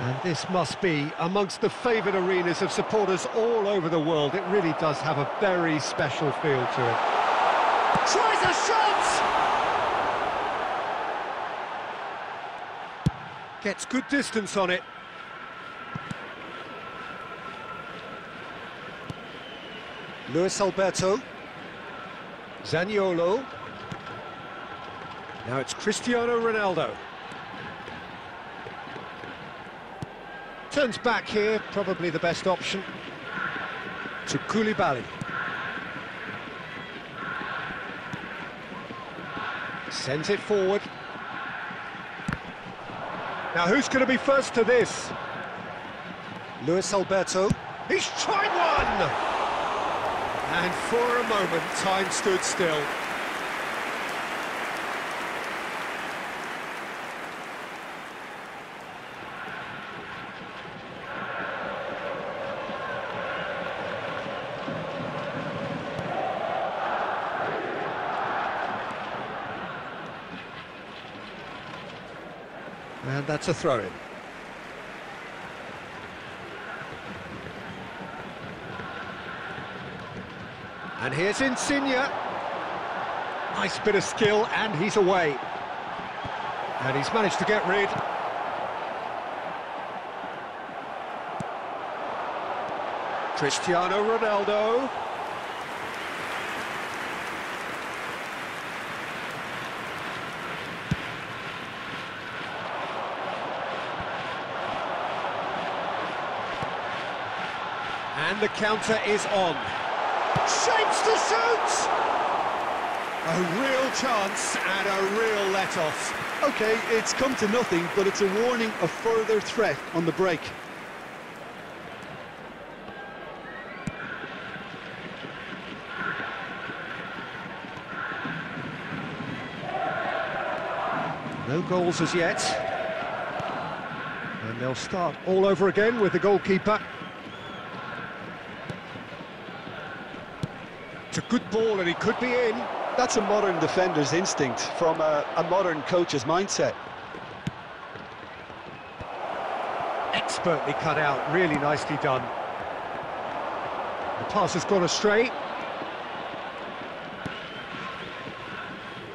And this must be amongst the favoured arenas of supporters all over the world. It really does have a very special feel to it. Tries a shot! Gets good distance on it. Luis Alberto. Zaniolo. Now it's Cristiano Ronaldo. Turns back here, probably the best option. To Koulibaly. Sends it forward. Now who's going to be first to this? Luis Alberto. He's tried one! And for a moment, time stood still. And that's a throw-in. And here's Insigne. Nice bit of skill, and he's away. And he's managed to get rid. Cristiano Ronaldo. And the counter is on. Shapes to shoot! A real chance and a real let-off. Okay, it's come to nothing, but it's a warning of further threat on the break. No goals as yet. And they'll start all over again with the goalkeeper. It's a good ball and he could be in. That's a modern defender's instinct from a, a modern coach's mindset. Expertly cut out, really nicely done. The pass has gone astray.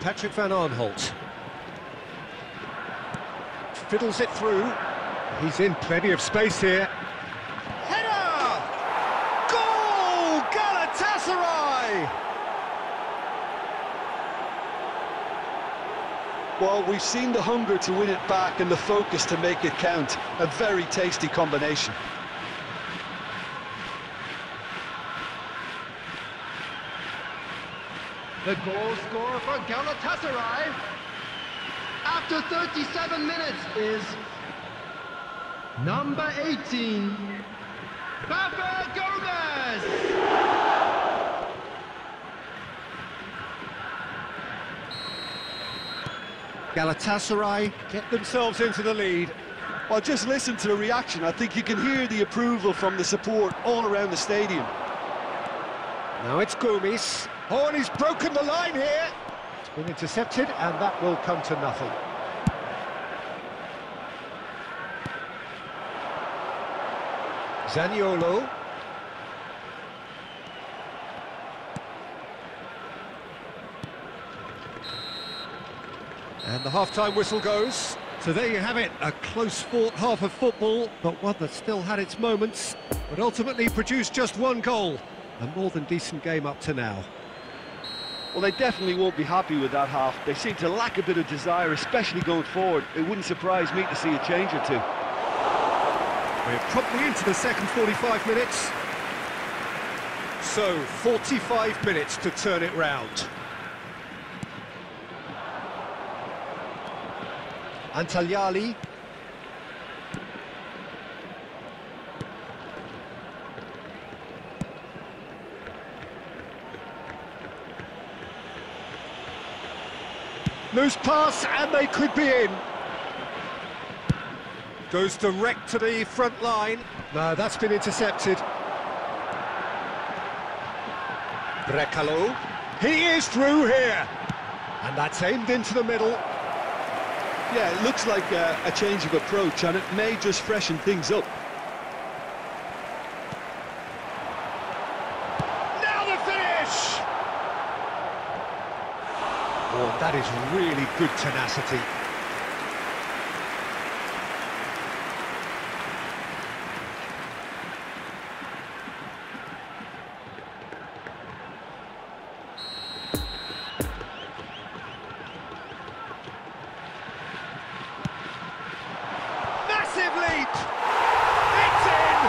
Patrick Van Aanholt. Fiddles it through. He's in plenty of space here. Header! Goal! Galatasaray! Well, we've seen the hunger to win it back and the focus to make it count. A very tasty combination. The goal scorer for Galatasaray after 37 minutes is number 18, Papa Galatasaray get themselves into the lead. Well, just listen to the reaction. I think you can hear the approval from the support all around the stadium. Now it's Gomes. Oh, and he's broken the line here. It's been intercepted, and that will come to nothing. Zaniolo. And the half-time whistle goes. So there you have it, a close-fought half of football, but one that still had its moments, but ultimately produced just one goal. A more than decent game up to now. Well, they definitely won't be happy with that half. They seem to lack a bit of desire, especially going forward. It wouldn't surprise me to see a change or two. We're promptly into the second 45 minutes. So, 45 minutes to turn it round. Antalyali. Loose pass, and they could be in. Goes direct to the front line. No, that's been intercepted. Brekalo. He is through here. And that's aimed into the middle. Yeah, it looks like a, a change of approach, and it may just freshen things up. Now the finish! Oh, that is really good tenacity. Massive leap! It's in!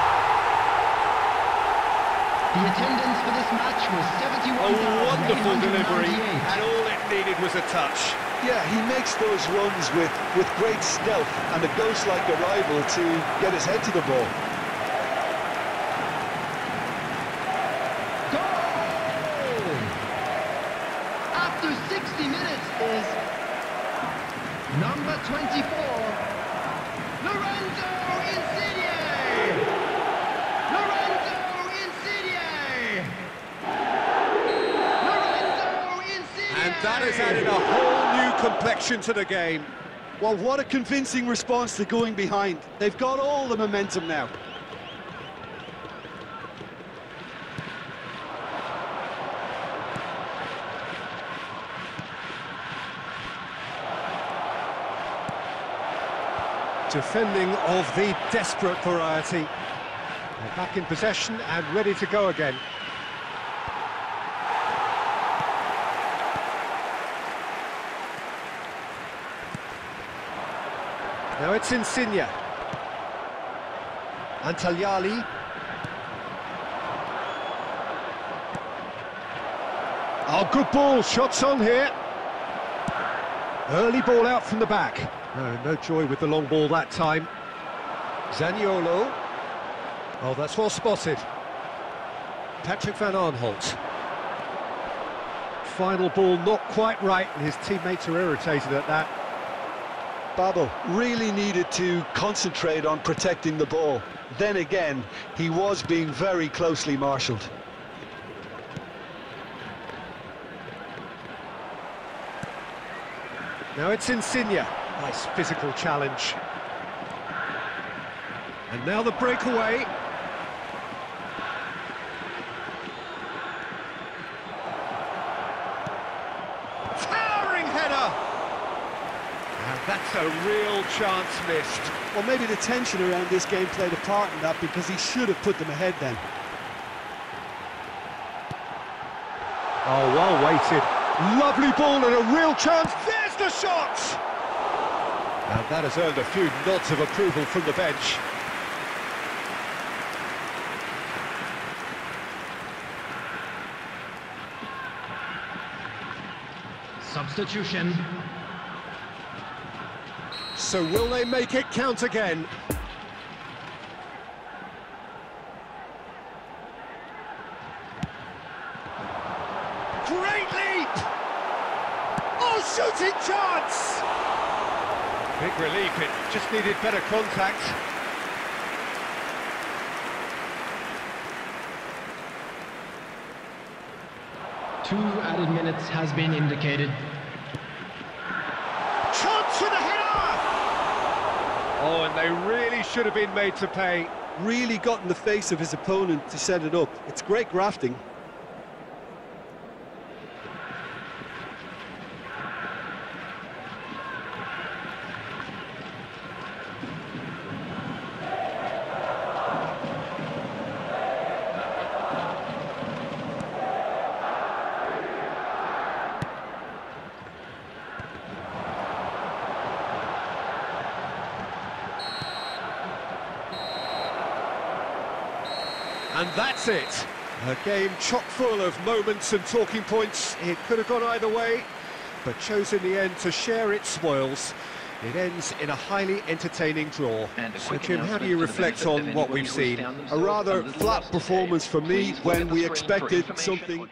The attendance for this match was A wonderful delivery, 71,898. and all it needed was a touch. Yeah, he makes those runs with, with great stealth and a ghost-like arrival to get his head to the ball. Goal! After 60 minutes is number 24, Lorenzo Insigne! Lorenzo Insigne! Lorenzo Insigne! And that has added a whole new complexion to the game. Well, what a convincing response to going behind. They've got all the momentum now. Defending of the desperate variety. They're back in possession and ready to go again. Now it's Insigne. Antalyali. Oh, good ball. Shots on here. Early ball out from the back. No, no joy with the long ball that time. Zaniolo. Oh, that's well spotted. Patrick van Aanholt. Final ball not quite right, and his teammates are irritated at that. Babel really needed to concentrate on protecting the ball. Then again, he was being very closely marshalled. Now it's Insigne. Nice physical challenge. And now the breakaway. That's a real chance missed. Well, maybe the tension around this game played a part in that because he should have put them ahead then. Oh, well weighted. Lovely ball and a real chance. There's the shot! And that has earned a few nods of approval from the bench. Substitution. So will they make it count again? Great leap! Oh, shooting chance! Big relief, it just needed better contact. Two added minutes has been indicated. Chance for the header! Oh, and they really should have been made to pay. Really got in the face of his opponent to set it up. It's great grafting. And that's it. A game chock full of moments and talking points. It could have gone either way, but chose in the end to share its spoils. It ends in a highly entertaining draw. So, Jim, how do you reflect on what we've seen? A rather flat performance for me when we expected something